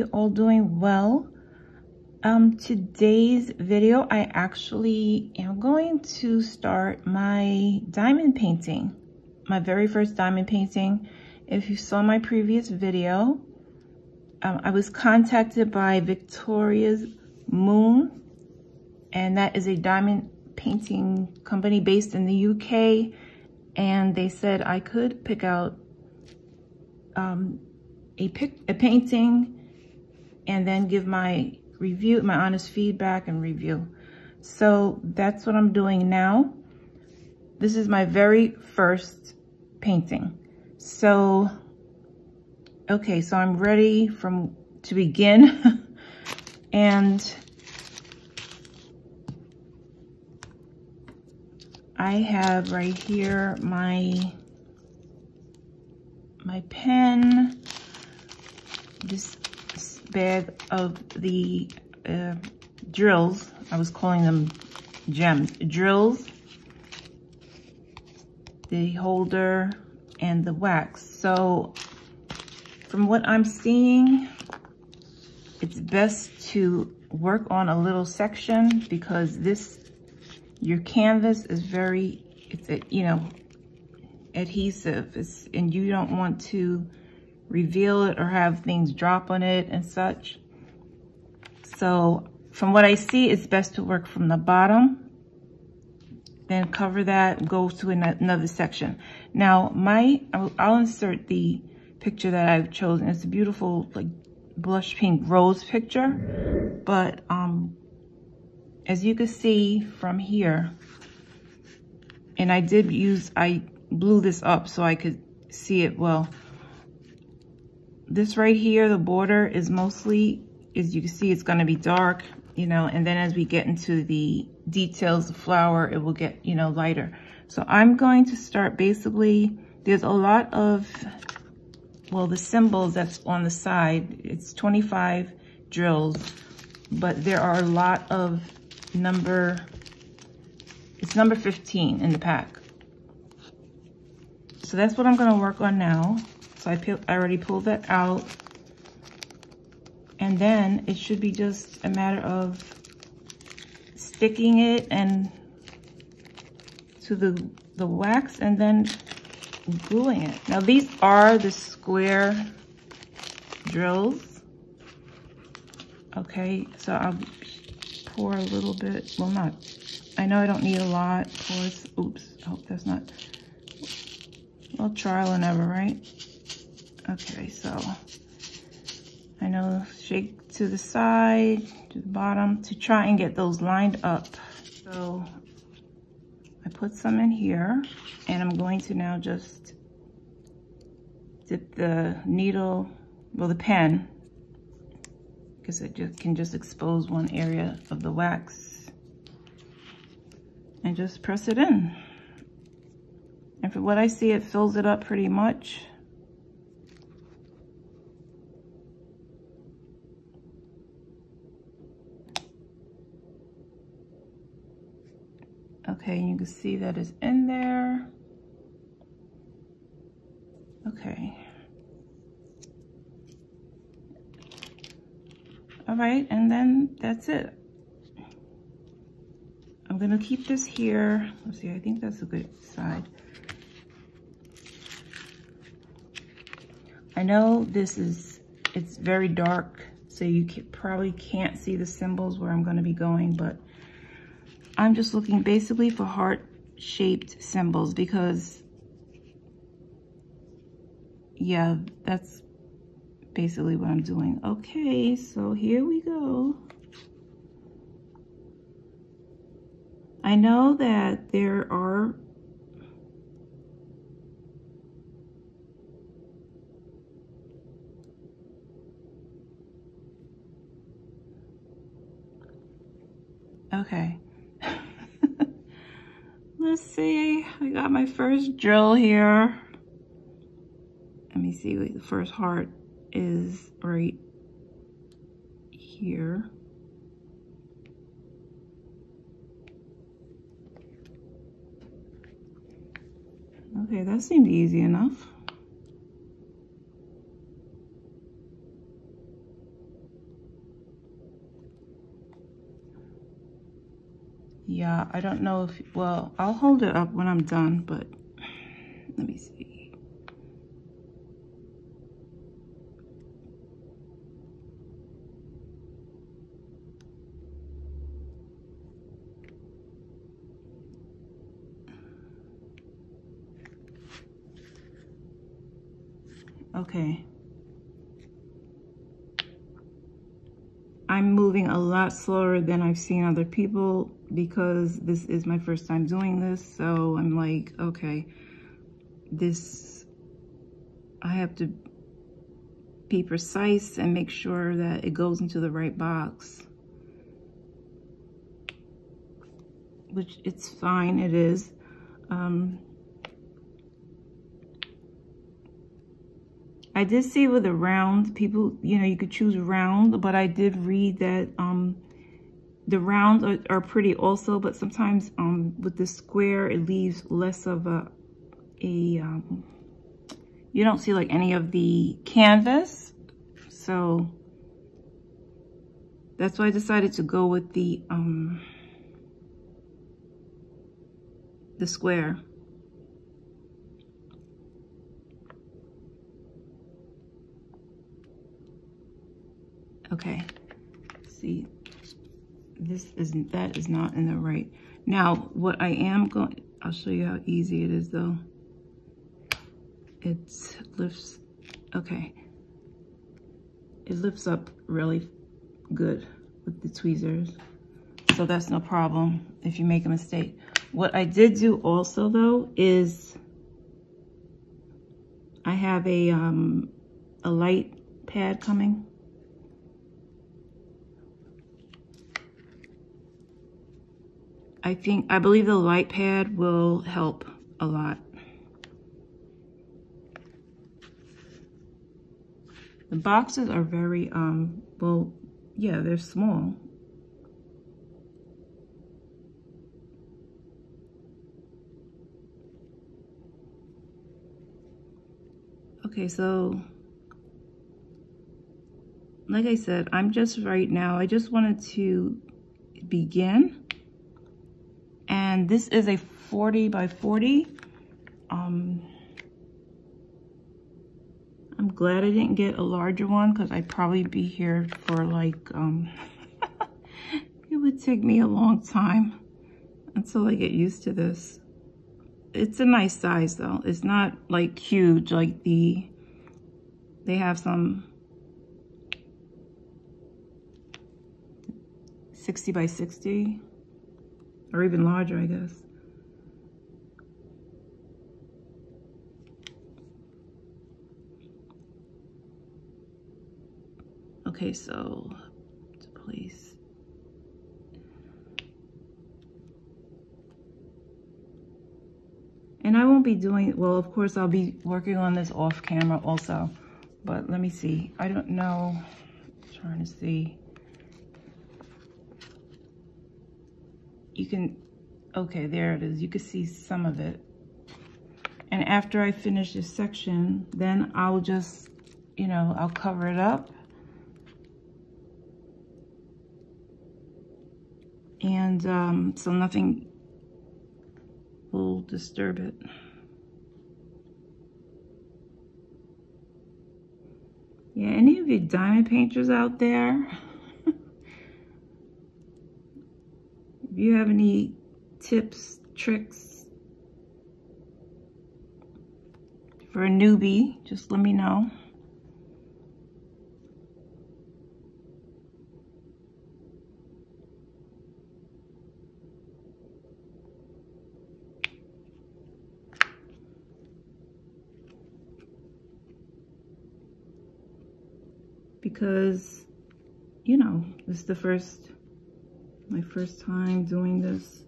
you're all doing well. Um, today's video, I actually am going to start my diamond painting, my very first diamond painting. If you saw my previous video, um, I was contacted by Victoria's Moon, and that is a diamond painting company based in the UK. And they said I could pick out um, a, pic a painting and then give my review, my honest feedback and review. So that's what I'm doing now. This is my very first painting. So, okay, so I'm ready from to begin. and I have right here my my pen, this bag of the uh, drills. I was calling them gems. Drills, the holder, and the wax. So from what I'm seeing, it's best to work on a little section because this, your canvas is very, it's a, you know, adhesive it's, and you don't want to reveal it or have things drop on it and such. So from what I see, it's best to work from the bottom, then cover that, go to another section. Now, my I'll insert the picture that I've chosen. It's a beautiful like blush pink rose picture, but um, as you can see from here, and I did use, I blew this up so I could see it well. This right here, the border is mostly, as you can see, it's gonna be dark, you know, and then as we get into the details of flower, it will get, you know, lighter. So I'm going to start basically, there's a lot of, well, the symbols that's on the side, it's 25 drills, but there are a lot of number, it's number 15 in the pack. So that's what I'm gonna work on now. So I, I already pulled that out. And then it should be just a matter of sticking it and to the, the wax and then gluing it. Now these are the square drills. Okay, so I'll pour a little bit, well not, I know I don't need a lot. Pour, oops, I hope that's not well, trial and error, right? Okay, so I know shake to the side, to the bottom to try and get those lined up. So I put some in here and I'm going to now just dip the needle, well the pen, because it just can just expose one area of the wax and just press it in. And for what I see, it fills it up pretty much. Okay, you can see that it's in there. Okay. All right, and then that's it. I'm gonna keep this here. Let's see, I think that's a good side. I know this is, it's very dark, so you can, probably can't see the symbols where I'm gonna be going, but I'm just looking basically for heart-shaped symbols because, yeah, that's basically what I'm doing. Okay, so here we go. I know that there are Okay. Let's see. I got my first drill here. Let me see the first heart is right here. Okay, that seemed easy enough. Yeah, I don't know if, well, I'll hold it up when I'm done, but let me see. Okay. I'm moving a lot slower than I've seen other people because this is my first time doing this. So I'm like, okay, this, I have to be precise and make sure that it goes into the right box. Which it's fine, it is. Um, I did see with the round, people, you know, you could choose round, but I did read that um, the rounds are, are, pretty also, but sometimes um, with the square, it leaves less of a, a um, you don't see like any of the canvas. So that's why I decided to go with the, um, the square. Okay, see, this isn't, that is not in the right. Now, what I am going, I'll show you how easy it is though. It lifts, okay. It lifts up really good with the tweezers. So that's no problem if you make a mistake. What I did do also though is I have a, um, a light pad coming I think, I believe the light pad will help a lot. The boxes are very, um, well, yeah, they're small. Okay, so like I said, I'm just right now, I just wanted to begin and this is a 40 by 40. Um, I'm glad I didn't get a larger one because I'd probably be here for like, um, it would take me a long time until I get used to this. It's a nice size though. It's not like huge like the, they have some 60 by 60 or even larger, I guess. Okay, so to place. And I won't be doing, well, of course, I'll be working on this off camera also. But let me see. I don't know. I'm trying to see. You can, okay, there it is. You can see some of it. And after I finish this section, then I'll just, you know, I'll cover it up. And um, so nothing will disturb it. Yeah, any of you diamond painters out there? You have any tips, tricks for a newbie, just let me know. Because, you know, this is the first my first time doing this.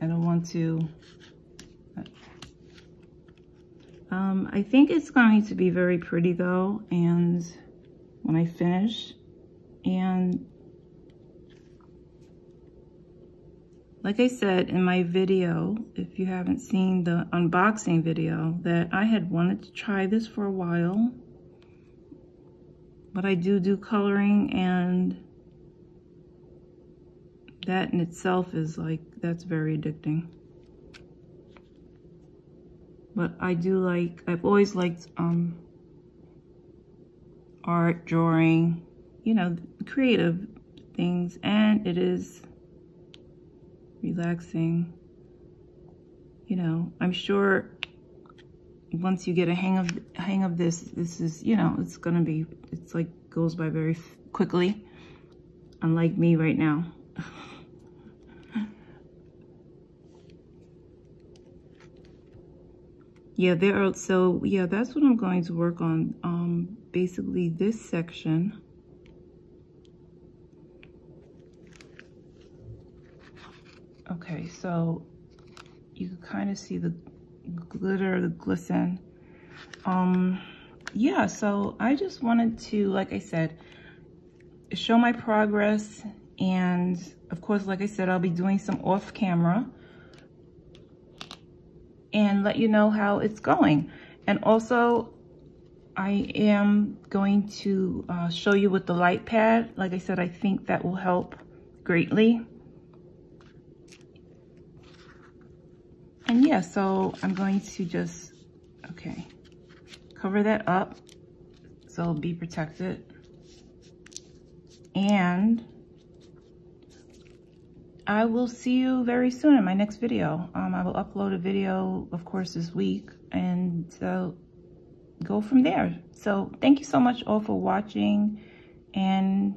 I don't want to, um, I think it's going to be very pretty though, and when I finish, and like I said in my video, if you haven't seen the unboxing video, that I had wanted to try this for a while but I do do coloring and that in itself is like, that's very addicting. But I do like, I've always liked um, art, drawing, you know, creative things. And it is relaxing. You know, I'm sure once you get a hang of hang of this, this is, you know, it's gonna be, it's like goes by very quickly, unlike me right now. yeah, there are, so yeah, that's what I'm going to work on. Um, basically this section. Okay, so you can kind of see the glitter, the glisten. Um, yeah, so I just wanted to, like I said, show my progress. And of course, like I said, I'll be doing some off camera and let you know how it's going. And also, I am going to uh, show you with the light pad. Like I said, I think that will help greatly. And yeah, so I'm going to just, okay, cover that up so be protected. And I will see you very soon in my next video. Um, I will upload a video, of course, this week and uh, go from there. So thank you so much all for watching and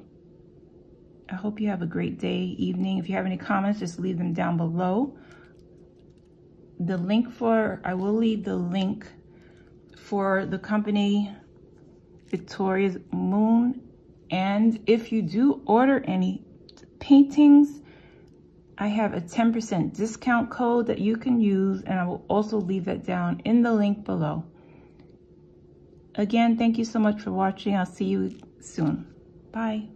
I hope you have a great day, evening. If you have any comments, just leave them down below the link for, I will leave the link for the company Victoria's Moon. And if you do order any paintings, I have a 10% discount code that you can use and I will also leave that down in the link below. Again, thank you so much for watching. I'll see you soon. Bye.